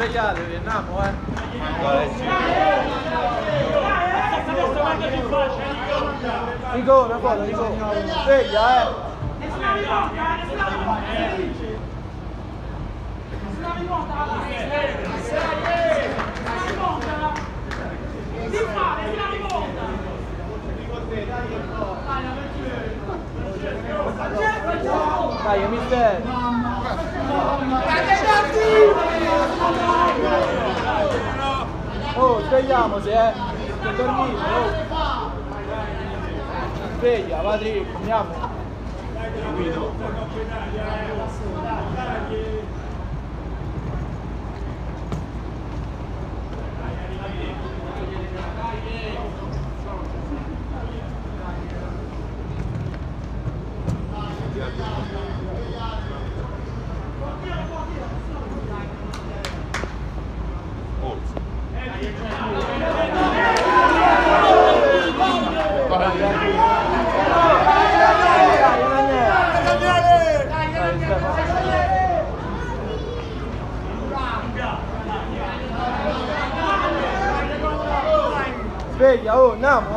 svegliatevi, andiamo eh. Una foto, Nico. Sveglia, eh. Nessuna rivolta, nessuna rivolta. Nessuna rivolta, va Nessuna rivolta. Si fa, nessuna rivolta. Dai, mister. Oh, svegliamoci, eh. Sto dormito, oh. Sveglia, dritto, andiamo. Dai, Emanuele. Dai, Stefano. Sveglia, oh, andiamo,